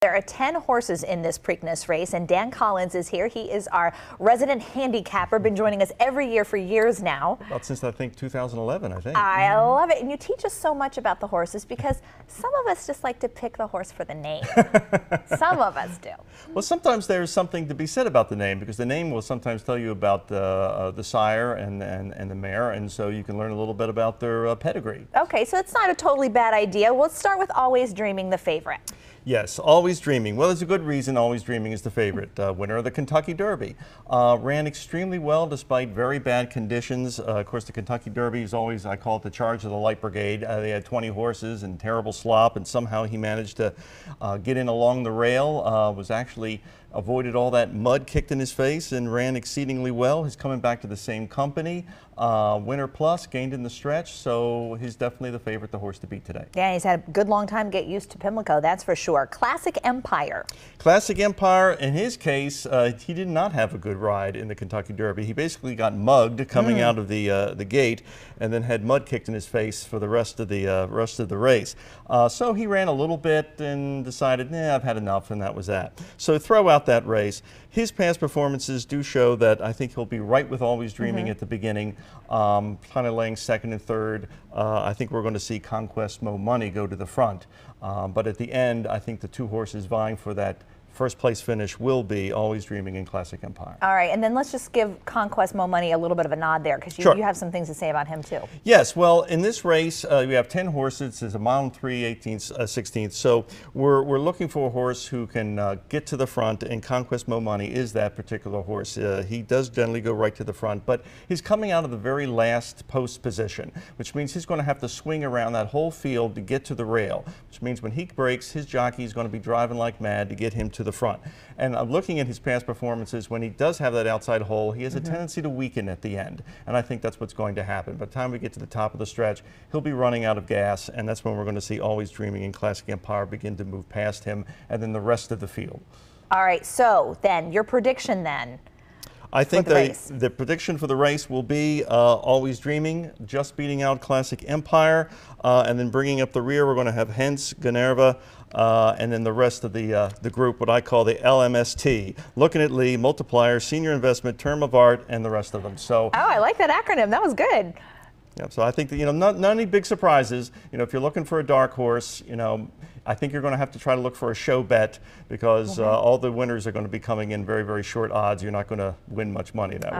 There are 10 horses in this Preakness race, and Dan Collins is here. He is our resident handicapper, been joining us every year for years now. About since I think 2011, I think. I love it. And you teach us so much about the horses because some of us just like to pick the horse for the name. some of us do. Well, sometimes there's something to be said about the name because the name will sometimes tell you about the, uh, the sire and, and, and the mare, and so you can learn a little bit about their uh, pedigree. Okay, so it's not a totally bad idea. We'll start with Always Dreaming, the favorite. Yes, Always Dreaming. Well, there's a good reason Always Dreaming is the favorite. Uh, winner of the Kentucky Derby. Uh, ran extremely well despite very bad conditions. Uh, of course, the Kentucky Derby is always, I call it the charge of the light brigade. Uh, they had 20 horses and terrible slop, and somehow he managed to uh, get in along the rail. Uh, was actually avoided all that mud kicked in his face and ran exceedingly well. He's coming back to the same company. Uh, winner plus, gained in the stretch, so he's definitely the favorite, the horse to beat today. Yeah, he's had a good long time to get used to Pimlico, that's for sure. Classic Empire. Classic Empire, in his case, uh, he did not have a good ride in the Kentucky Derby. He basically got mugged coming mm. out of the uh, the gate, and then had mud kicked in his face for the rest of the uh, rest of the race. Uh, so he ran a little bit and decided, nah, I've had enough, and that was that. So throw out that race. His past performances do show that I think he'll be right with Always Dreaming mm -hmm. at the beginning, um, kind of laying second and third. Uh, I think we're going to see Conquest Mo Money go to the front. Um, but at the end, I think the two horses vying for that first place finish will be Always Dreaming in Classic Empire. All right, and then let's just give Conquest Mo Money a little bit of a nod there because you, sure. you, have some things to say about him too. Yes, well, in this race, uh, we have 10 horses. It's a mile and 3 18th, uh, 16th. So we're, we're looking for a horse who can uh, get to the front, and Conquest Mo Money is that particular horse. Uh, he does generally go right to the front, but he's coming out of the very last post position, which means he's going to have to swing around that whole field to get to the rail, which means when he breaks, his jockey is going to be driving like mad to get him to the front. And I'm looking at his past performances, when he does have that outside hole, he has mm -hmm. a mm-hmm. tendency to weaken at the end. And I think that's what's going to happen. By the time we get to the top of the stretch, he'll be running out of gas, and that's when we're going to see Always Dreaming and Classic Empire begin to move past him, and then the rest of the field. All right, so then, your prediction then? I think the, the, the, prediction for the race will be uh, Always Dreaming, just beating out Classic Empire, uh, and then bringing up the rear, we're going to have Hence, Gunnevera, uh, and then the rest of the, uh, the group, what I call the LMST, Lookin At Lee, Multiplier, Senior Investment, Term of Art, and the rest of them. So. Oh, I like that acronym. That was good. Yep. So I think that, you know, not, not any big surprises. You know, if you're looking for a dark horse, you know, I think you're going to have to try to look for a show bet because mm -hmm. uh, all the winners are going to be coming in very, very short odds. You're not going to win much money that way.